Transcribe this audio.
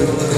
Deus.